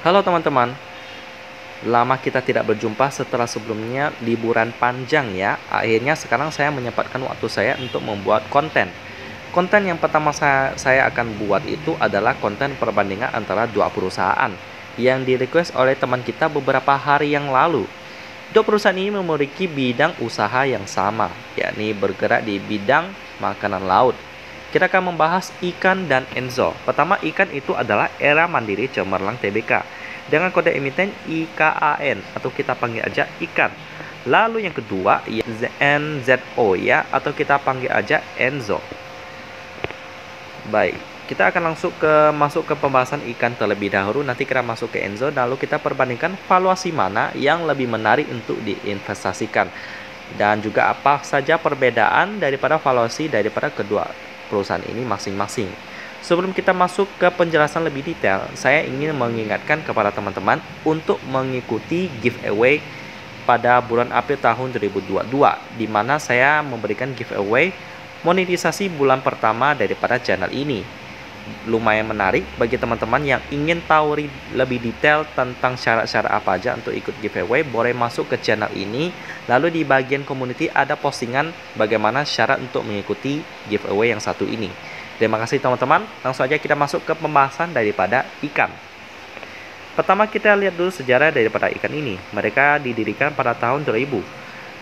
Halo teman-teman, lama kita tidak berjumpa setelah sebelumnya liburan panjang ya. Akhirnya sekarang saya menyempatkan waktu saya untuk membuat konten. Konten yang pertama saya, saya akan buat itu adalah konten perbandingan antara dua perusahaan yang di request oleh teman kita beberapa hari yang lalu. Dua perusahaan ini memiliki bidang usaha yang sama, yakni bergerak di bidang makanan laut. Kita akan membahas ikan dan Enzo. Pertama, ikan itu adalah era mandiri cemerlang TBK dengan kode emiten IKAN atau kita panggil aja ikan. Lalu yang kedua, ya NZO ya atau kita panggil aja Enzo. Baik, kita akan langsung ke masuk ke pembahasan ikan terlebih dahulu. Nanti kita masuk ke Enzo, lalu kita perbandingkan valuasi mana yang lebih menarik untuk diinvestasikan dan juga apa saja perbedaan daripada valuasi daripada kedua perusahaan ini masing-masing. Sebelum kita masuk ke penjelasan lebih detail, saya ingin mengingatkan kepada teman-teman untuk mengikuti giveaway pada bulan April tahun 2022 di mana saya memberikan giveaway monetisasi bulan pertama daripada channel ini. Lumayan menarik bagi teman-teman yang ingin tahu lebih detail tentang syarat-syarat apa aja untuk ikut giveaway, boleh masuk ke channel ini. Lalu di bagian community ada postingan bagaimana syarat untuk mengikuti giveaway yang satu ini. Terima kasih teman-teman. Langsung saja kita masuk ke pembahasan daripada ikan. Pertama kita lihat dulu sejarah daripada ikan ini. Mereka didirikan pada tahun 2000.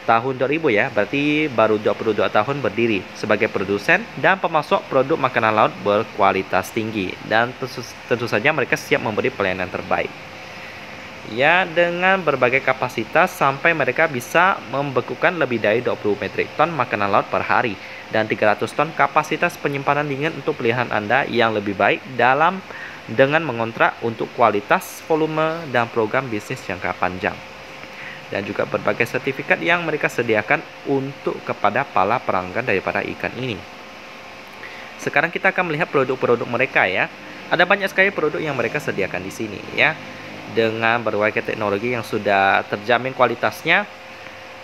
Tahun 2000 ya, berarti baru 22 tahun berdiri sebagai produsen dan pemasok produk makanan laut berkualitas tinggi dan tentu, tentu saja mereka siap memberi pelayanan terbaik. Ya, dengan berbagai kapasitas sampai mereka bisa membekukan lebih dari 20 metrik ton makanan laut per hari dan 300 ton kapasitas penyimpanan dingin untuk pilihan Anda yang lebih baik dalam dengan mengontrak untuk kualitas, volume, dan program bisnis jangka panjang. Dan juga berbagai sertifikat yang mereka sediakan untuk kepada para pelanggan daripada ikan ini. Sekarang kita akan melihat produk-produk mereka ya. Ada banyak sekali produk yang mereka sediakan di sini ya dengan berbagai teknologi yang sudah terjamin kualitasnya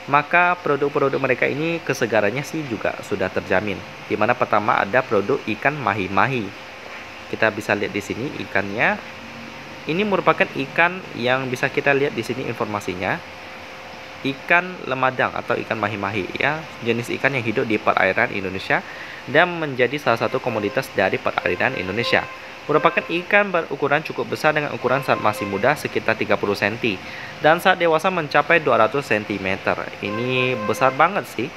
maka produk-produk mereka ini kesegarannya sih juga sudah terjamin. Di mana pertama ada produk ikan mahi-mahi. Kita bisa lihat di sini ikannya. Ini merupakan ikan yang bisa kita lihat di sini informasinya. Ikan lemadang atau ikan mahi-mahi ya, jenis ikan yang hidup di perairan Indonesia dan menjadi salah satu komoditas dari perairan Indonesia merupakan ikan berukuran cukup besar dengan ukuran saat masih muda sekitar 30 cm dan saat dewasa mencapai 200 cm. Ini besar banget sih.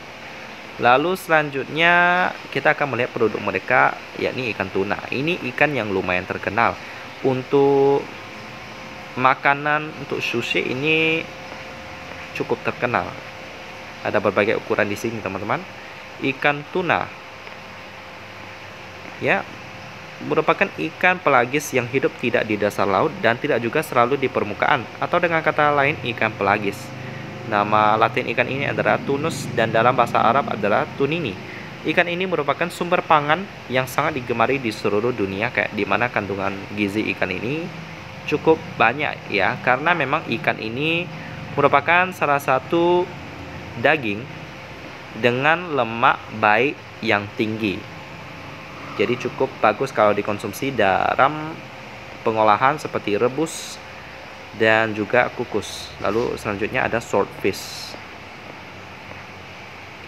Lalu selanjutnya kita akan melihat produk mereka yakni ikan tuna. Ini ikan yang lumayan terkenal. Untuk makanan untuk sushi ini cukup terkenal. Ada berbagai ukuran di sini teman-teman. Ikan tuna. Ya, merupakan ikan pelagis yang hidup tidak di dasar laut dan tidak juga selalu di permukaan atau dengan kata lain ikan pelagis. Nama latin ikan ini adalah tunus dan dalam bahasa Arab adalah tunini. Ikan ini merupakan sumber pangan yang sangat digemari di seluruh dunia kayak di mana kandungan gizi ikan ini cukup banyak ya karena memang ikan ini merupakan salah satu daging dengan lemak baik yang tinggi jadi cukup bagus kalau dikonsumsi dalam pengolahan seperti rebus dan juga kukus. Lalu selanjutnya ada swordfish.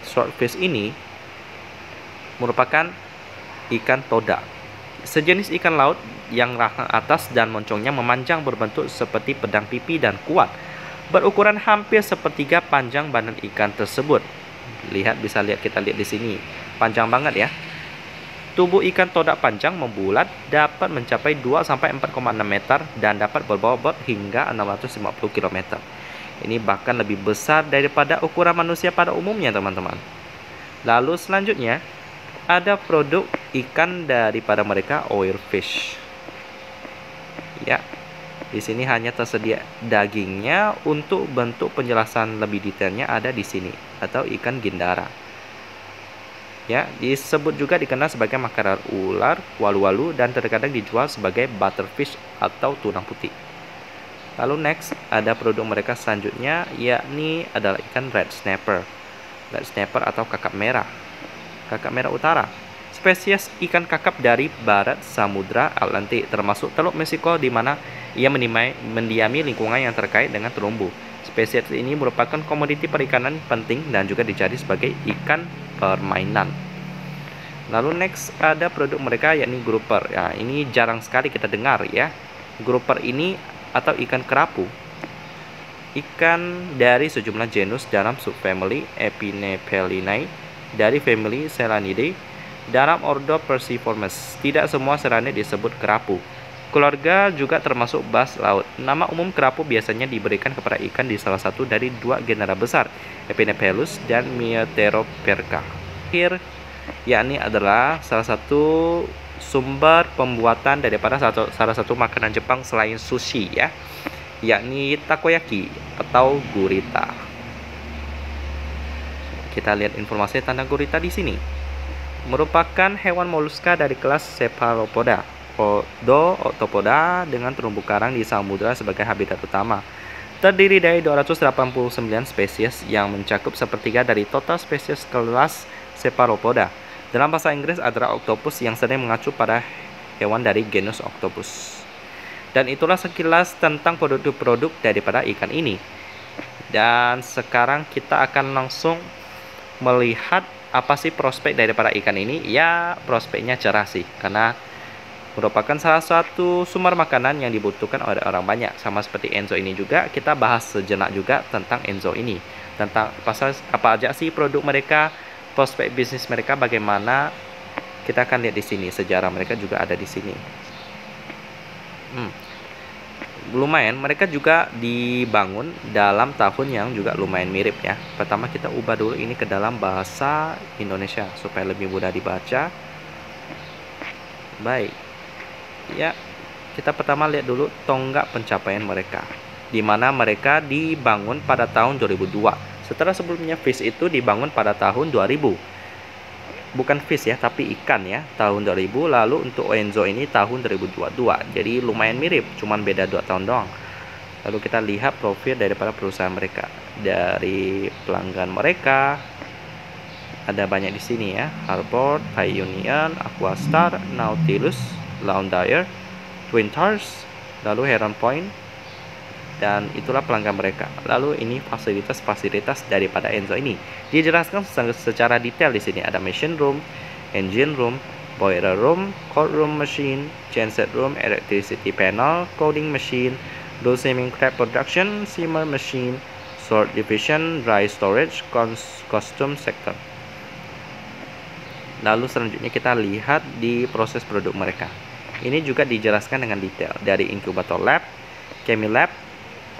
Swordfish ini merupakan ikan toda. Sejenis ikan laut yang rahang atas dan moncongnya memanjang berbentuk seperti pedang pipi dan kuat. Berukuran hampir sepertiga panjang badan ikan tersebut. Lihat bisa lihat kita lihat di sini. Panjang banget ya. Tubuh ikan todak panjang membulat dapat mencapai 2-4,6 meter dan dapat berbobot hingga 650 km. Ini bahkan lebih besar daripada ukuran manusia pada umumnya teman-teman. Lalu selanjutnya ada produk ikan daripada mereka oil fish. Ya, di sini hanya tersedia dagingnya. Untuk bentuk penjelasan lebih detailnya ada di sini atau ikan gindara ya disebut juga dikenal sebagai makanan ular, walu-walu dan terkadang dijual sebagai butterfish atau tunang putih. Lalu next ada produk mereka selanjutnya yakni adalah ikan red snapper. Red snapper atau kakap merah. Kakap merah utara. Spesies ikan kakap dari barat Samudra Atlantik termasuk Teluk Meksiko di mana Ia mendiami lingkungan yang terkait dengan terumbu. Spesies ini merupakan komoditi perikanan penting dan juga dicari sebagai ikan permainan. Lalu next ada produk mereka yakni grouper. Ya, ini jarang sekali kita dengar ya. Grouper ini atau ikan kerapu. Ikan dari sejumlah genus dalam subfamily Epinephelinae dari family Selanidae dalam ordo Perciformes. Tidak semua serane disebut kerapu. Keluarga juga termasuk bass laut. Nama umum kerapu biasanya diberikan kepada ikan di salah satu dari dua genera besar, Epinephelus dan Myoteroperca. Akhir, yakni adalah salah satu sumber pembuatan daripada satu, salah satu makanan Jepang selain sushi ya, yakni takoyaki atau gurita. Kita lihat informasi tentang gurita di sini. Merupakan hewan moluska dari kelas Cephalopoda Kodo octopoda dengan terumbu karang di samudra sebagai habitat utama. Terdiri dari 289 spesies yang mencakup sepertiga dari total spesies kelas Cephalopoda. Dalam bahasa Inggris adalah octopus yang sering mengacu pada hewan dari genus octopus. Dan itulah sekilas tentang produk-produk daripada ikan ini. Dan sekarang kita akan langsung melihat apa sih prospek daripada ikan ini. Ya, prospeknya cerah sih, karena merupakan salah satu sumber makanan yang dibutuhkan oleh orang banyak. Sama seperti Enzo ini juga, kita bahas sejenak juga tentang Enzo ini. Tentang pasal apa aja sih produk mereka, prospek bisnis mereka bagaimana. Kita akan lihat di sini, sejarah mereka juga ada di sini. Hmm. Lumayan, mereka juga dibangun dalam tahun yang juga lumayan mirip ya. Pertama kita ubah dulu ini ke dalam bahasa Indonesia supaya lebih mudah dibaca. Baik, ya kita pertama lihat dulu tonggak pencapaian mereka di mana mereka dibangun pada tahun 2002 setelah sebelumnya fish itu dibangun pada tahun 2000 bukan fish ya tapi ikan ya tahun 2000 lalu untuk Enzo ini tahun 2022 jadi lumayan mirip cuman beda dua tahun doang. Lalu kita lihat profil daripada perusahaan mereka. Dari pelanggan mereka ada banyak di sini ya. Harbor, Union, Aquastar, Nautilus, Laundier, Twin Towers, lalu Heron Point, dan itulah pelanggan mereka. Lalu ini fasilitas-fasilitas daripada Enzo ini. Dijelaskan secara detail di sini ada machine room, engine room, boiler room, cold room machine, genset room, electricity panel, coding machine, swimming crab production, simmer machine, sort division, dry storage, costume sector. Lalu selanjutnya kita lihat di proses produk mereka. Ini juga dijelaskan dengan detail dari inkubator lab, chemi lab,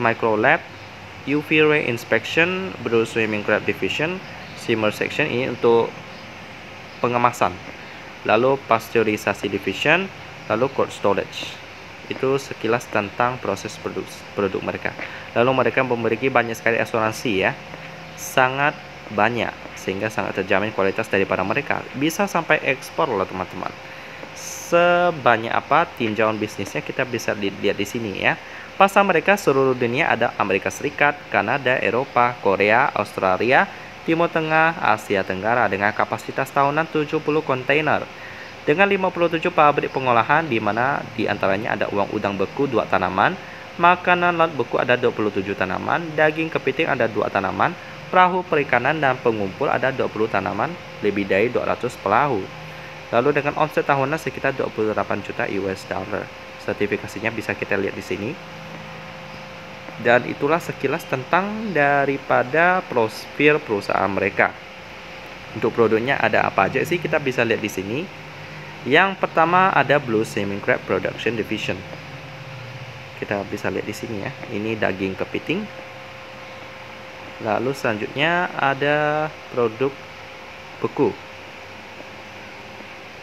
micro lab, UV ray inspection, blue swimming crab division, simmer section ini untuk pengemasan. Lalu pasteurisasi division, lalu cold storage. Itu sekilas tentang proses produk produk mereka. Lalu mereka memiliki banyak sekali asuransi ya. Sangat banyak sehingga sangat terjamin kualitas daripada mereka. Bisa sampai ekspor loh teman-teman sebanyak apa tinjauan bisnisnya kita bisa lihat di sini ya. Pasar mereka seluruh dunia ada Amerika Serikat, Kanada, Eropa, Korea, Australia, Timur Tengah, Asia Tenggara dengan kapasitas tahunan 70 kontainer. Dengan 57 pabrik pengolahan di mana di antaranya ada uang udang beku dua tanaman, makanan laut beku ada 27 tanaman, daging kepiting ada dua tanaman, perahu perikanan dan pengumpul ada 20 tanaman, lebih dari 200 perahu. Lalu dengan omset tahunan sekitar 28 juta US dollar. Sertifikasinya bisa kita lihat di sini. Dan itulah sekilas tentang daripada prospir perusahaan mereka. Untuk produknya ada apa aja sih kita bisa lihat di sini. Yang pertama ada Blue Swimming Crab Production Division. Kita bisa lihat di sini ya. Ini daging kepiting. Lalu selanjutnya ada produk beku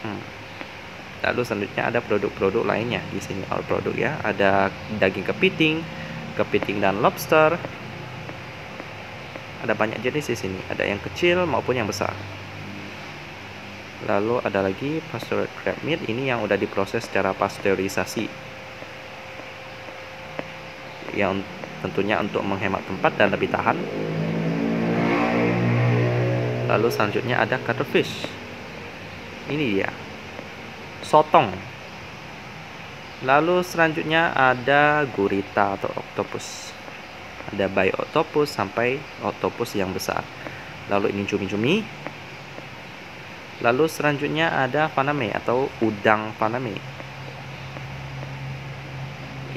Hmm. Lalu selanjutnya ada produk-produk lainnya di sini all produk ya. Ada daging kepiting, kepiting dan lobster. Ada banyak jenis di sini. Ada yang kecil maupun yang besar. Lalu ada lagi pasteurized crab meat ini yang udah diproses secara pasteurisasi. Yang tentunya untuk menghemat tempat dan lebih tahan. Lalu selanjutnya ada cuttlefish ini dia sotong Lalu selanjutnya ada gurita atau octopus. Ada bayi octopus sampai octopus yang besar. Lalu ini cumi-cumi. Lalu selanjutnya ada faname atau udang faname.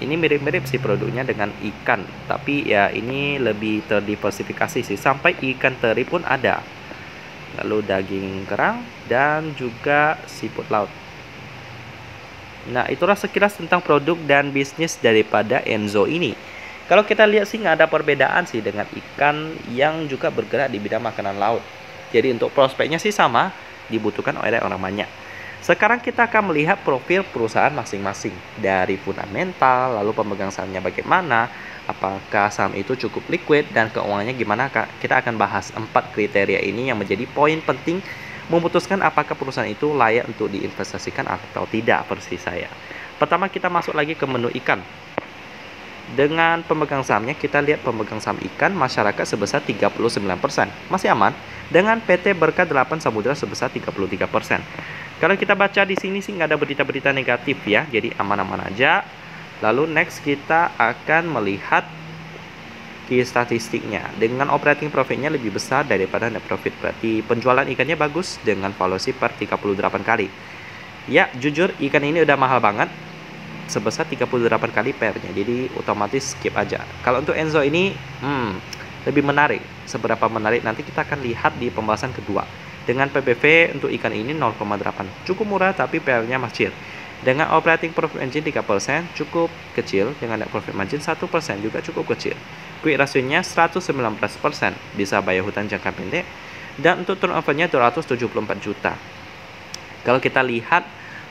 Ini mirip-mirip sih produknya dengan ikan, tapi ya ini lebih terdiversifikasi sih. Sampai ikan teri pun ada. Lalu daging kerang dan juga siput laut. Nah, itulah sekilas tentang produk dan bisnis daripada Enzo ini. Kalau kita lihat sih nggak ada perbedaan sih dengan ikan yang juga bergerak di bidang makanan laut. Jadi untuk prospeknya sih sama, dibutuhkan oleh orang banyak. Sekarang kita akan melihat profil perusahaan masing-masing dari fundamental, lalu pemegang sahamnya bagaimana, apakah saham itu cukup liquid dan keuangannya gimana. Kita akan bahas empat kriteria ini yang menjadi poin penting memutuskan apakah perusahaan itu layak untuk diinvestasikan atau tidak versi saya. Pertama kita masuk lagi ke menu ikan. Dengan pemegang sahamnya kita lihat pemegang saham ikan masyarakat sebesar 39%. Masih aman dengan PT Berkah 8 Samudra sebesar 33%. Kalau kita baca di sini sih nggak ada berita-berita negatif ya, jadi aman-aman aja. Lalu next kita akan melihat key statistiknya. Dengan operating profitnya lebih besar daripada net profit. Berarti penjualan ikannya bagus dengan valuasi per 38 kali. Ya jujur ikan ini udah mahal banget. Sebesar 38 kali pernya jadi otomatis skip aja. Kalau untuk Enzo ini hmm, lebih menarik. Seberapa menarik nanti kita akan lihat di pembahasan kedua. Dengan PBV untuk ikan ini 0,8 cukup murah tapi PR-nya masih dengan operating profit margin 3% cukup kecil, dengan net profit margin 1% juga cukup kecil. Quick rasionya 119%, bisa bayar hutang jangka pendek, dan untuk turnovernya 274 juta. Kalau kita lihat,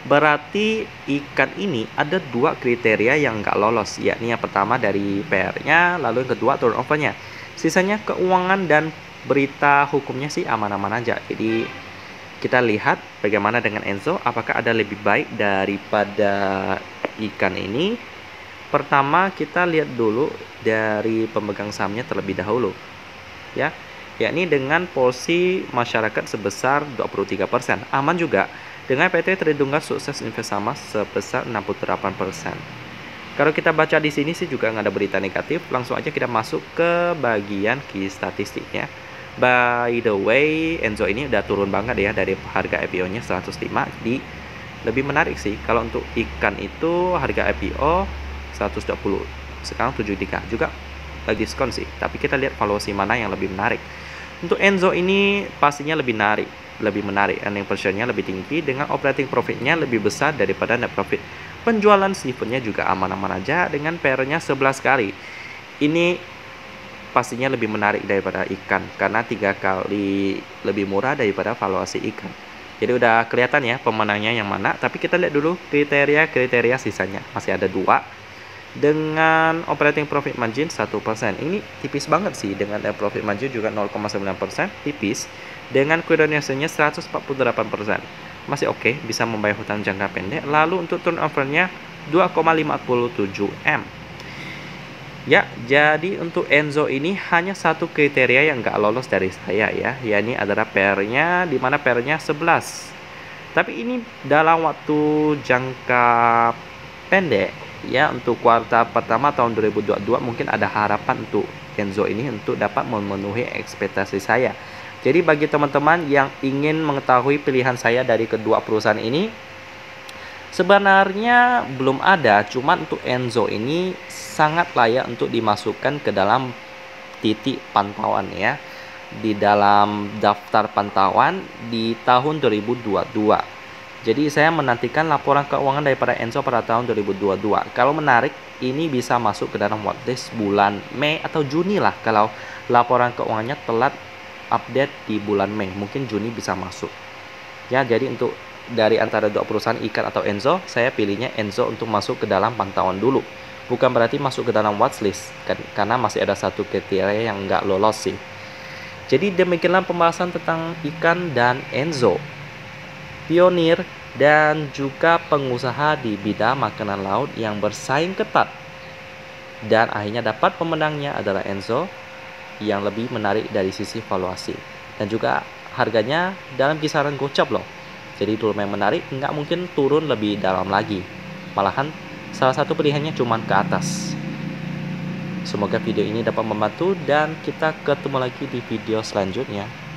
berarti ikan ini ada dua kriteria yang nggak lolos, yakni yang pertama dari PR-nya, lalu yang kedua turnovernya. Sisanya keuangan dan berita hukumnya sih aman-aman aja. Jadi kita lihat bagaimana dengan Enzo, apakah ada lebih baik daripada ikan ini. Pertama kita lihat dulu dari pemegang sahamnya terlebih dahulu. Ya, yakni dengan porsi masyarakat sebesar 23%. Aman juga dengan PT Tridungga Sukses Investama sebesar 68%. Kalau kita baca di sini sih juga nggak ada berita negatif, langsung aja kita masuk ke bagian key statistiknya. By the way, Enzo ini udah turun banget ya dari harga IPO-nya 105 di lebih menarik sih. Kalau untuk ikan itu harga IPO 120 sekarang 73 juga lagi diskon sih tapi kita lihat valuasi mana yang lebih menarik. Untuk Enzo ini pastinya lebih menarik lebih menarik. Earning per share-nya lebih tinggi dengan operating profit-nya lebih besar daripada net profit. Penjualan seafood-nya juga aman-aman aja dengan PR-nya 11 kali. Ini pastinya lebih menarik daripada ikan karena tiga kali lebih murah daripada valuasi ikan. Jadi udah kelihatan ya pemenangnya yang mana. Tapi kita lihat dulu kriteria-kriteria sisanya. Masih ada dua dengan operating profit margin 1%. Ini tipis banget sih dengan profit margin juga 0,9% tipis dengan kuitansinya 148%. Masih oke okay, bisa membayar hutang jangka pendek. Lalu untuk turnovernya 2,57 M. Ya, jadi untuk Enzo ini hanya satu kriteria yang nggak lolos dari saya ya, yakni adalah PR-nya di mana PR-nya 11. Tapi ini dalam waktu jangka pendek ya untuk kuartal pertama tahun 2022 mungkin ada harapan untuk Enzo ini untuk dapat memenuhi ekspektasi saya. Jadi bagi teman-teman yang ingin mengetahui pilihan saya dari kedua perusahaan ini, sebenarnya belum ada, cuman untuk Enzo ini sangat layak untuk dimasukkan ke dalam titik pantauan ya di dalam daftar pantauan di tahun 2022. Jadi saya menantikan laporan keuangan daripada Enzo pada tahun 2022. Kalau menarik, ini bisa masuk ke dalam watchlist bulan Mei atau Juni lah. Kalau laporan keuangannya telat update di bulan Mei, mungkin Juni bisa masuk. Ya, jadi untuk dari antara dua perusahaan ikan atau Enzo, saya pilihnya Enzo untuk masuk ke dalam pantauan dulu bukan berarti masuk ke dalam watchlist kan? Karena masih ada satu kriteria yang nggak lolos sih. Jadi demikianlah pembahasan tentang ikan dan Enzo. Pionir dan juga pengusaha di bidang makanan laut yang bersaing ketat. Dan akhirnya dapat pemenangnya adalah Enzo yang lebih menarik dari sisi valuasi. Dan juga harganya dalam kisaran gocap loh. Jadi lumayan menarik nggak mungkin turun lebih dalam lagi. Malahan salah satu pilihannya cuma ke atas. Semoga video ini dapat membantu dan kita ketemu lagi di video selanjutnya.